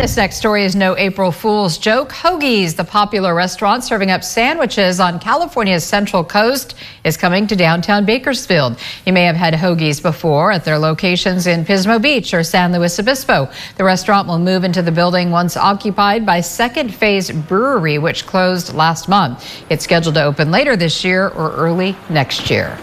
This next story is no April Fool's joke. Hoagie's, the popular restaurant serving up sandwiches on California's Central Coast, is coming to downtown Bakersfield. You may have had Hoagie's before at their locations in Pismo Beach or San Luis Obispo. The restaurant will move into the building once occupied by Second Phase Brewery, which closed last month. It's scheduled to open later this year or early next year.